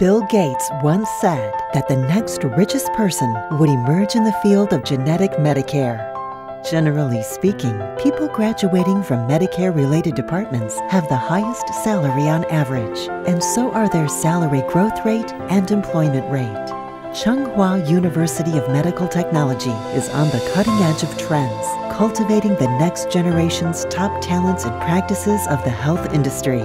Bill Gates once said that the next richest person would emerge in the field of genetic Medicare. Generally speaking, people graduating from Medicare related departments have the highest salary on average, and so are their salary growth rate and employment rate. Chung Hwa University of Medical Technology is on the cutting edge of trends, cultivating the next generation's top talents and practices of the health industry.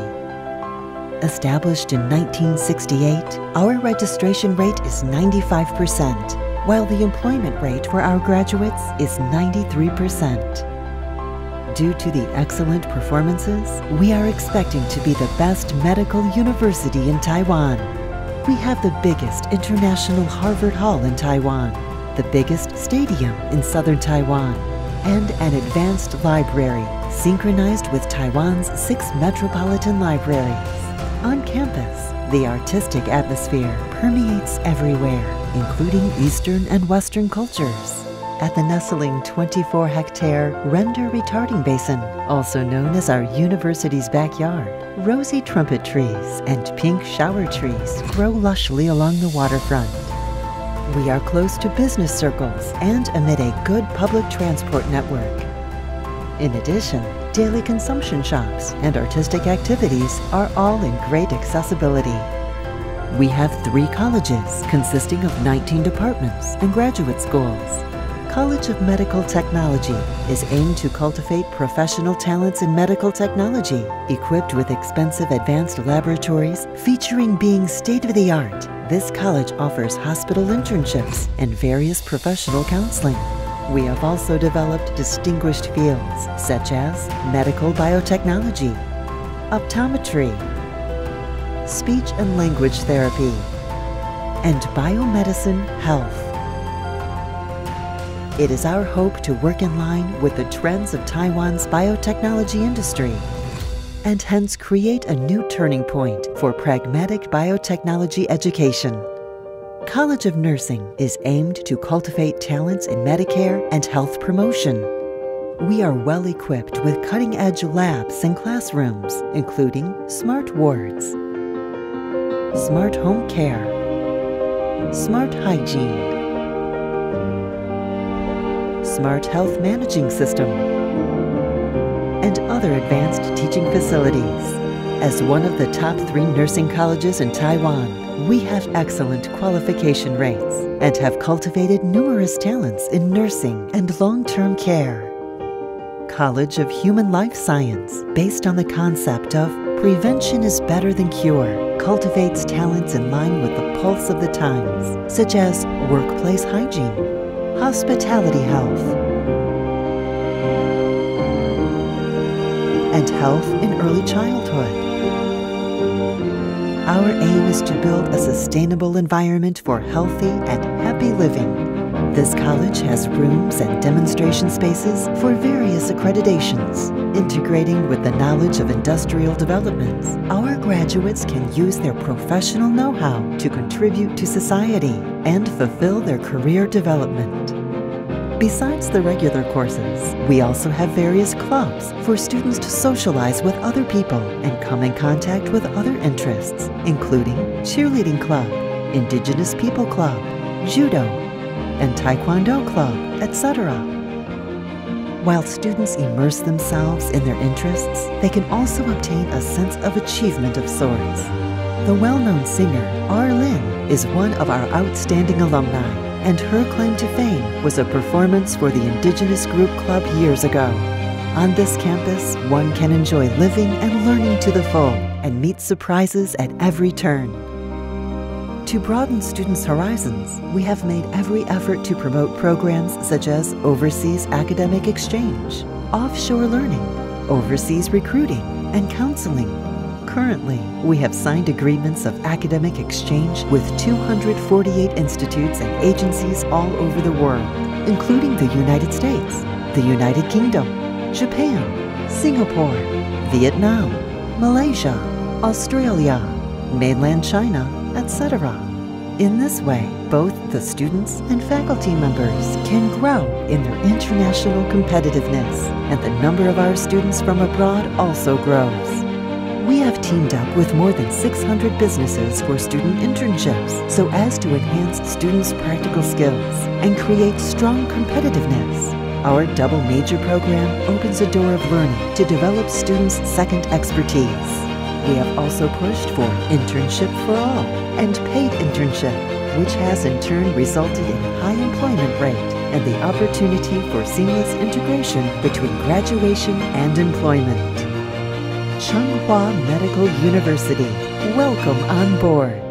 Established in 1968, our registration rate is 95%, while the employment rate for our graduates is 93%. Due to the excellent performances, we are expecting to be the best medical university in Taiwan. We have the biggest international Harvard Hall in Taiwan, the biggest stadium in southern Taiwan, and an advanced library synchronized with Taiwan's six metropolitan libraries. On campus, the artistic atmosphere permeates everywhere, including Eastern and Western cultures. At the nestling 24 hectare Rende Retarding Basin, also known as our university's backyard, rosy trumpet trees and pink shower trees grow lushly along the waterfront. We are close to business circles and amid a good public transport network. In addition, daily consumption shops, and artistic activities are all in great accessibility. We have three colleges consisting of 19 departments and graduate schools. College of Medical Technology is aimed to cultivate professional talents in medical technology, equipped with expensive advanced laboratories featuring being state of the art. This college offers hospital internships and various professional counseling. We have also developed distinguished fields such as medical biotechnology, optometry, speech and language therapy, and biomedicine health. It is our hope to work in line with the trends of Taiwan's biotechnology industry and hence create a new turning point for pragmatic biotechnology education. College of Nursing is aimed to cultivate talents in Medicare and health promotion. We are well equipped with cutting edge labs and classrooms, including smart wards, smart home care, smart hygiene, smart health managing system, and other advanced teaching facilities. As one of the top three nursing colleges in Taiwan, we have excellent qualification rates and have cultivated numerous talents in nursing and long-term care. College of Human Life Science, based on the concept of prevention is better than cure, cultivates talents in line with the pulse of the times, such as workplace hygiene, hospitality health, and health in early childhood. Our aim is to build a sustainable environment for healthy and happy living. This college has rooms and demonstration spaces for various accreditations. Integrating with the knowledge of industrial developments, our graduates can use their professional know-how to contribute to society and fulfill their career development. Besides the regular courses, we also have various clubs for students to socialize with other people and come in contact with other interests, including cheerleading club, indigenous people club, judo, and taekwondo club, etc. While students immerse themselves in their interests, they can also obtain a sense of achievement of sorts. The well-known singer A-Lin is one of our outstanding alumni and her claim to fame was a performance for the Indigenous Group Club years ago. On this campus, one can enjoy living and learning to the full and meet surprises at every turn. To broaden students' horizons, we have made every effort to promote programs such as overseas academic exchange, offshore learning, overseas recruiting, and counseling Currently, we have signed agreements of academic exchange with 248 institutes and agencies all over the world, including the United States, the United Kingdom, Japan, Singapore, Vietnam, Malaysia, Australia, mainland China, etc. In this way, both the students and faculty members can grow in their international competitiveness, and the number of our students from abroad also grows. We have teamed up with more than 600 businesses for student internships so as to enhance students' practical skills and create strong competitiveness. Our double major program opens a door of learning to develop students' second expertise. We have also pushed for internship for all and paid internship, which has in turn resulted in high employment rate and the opportunity for seamless integration between graduation and employment. Chung Hua Medical University. Welcome on board.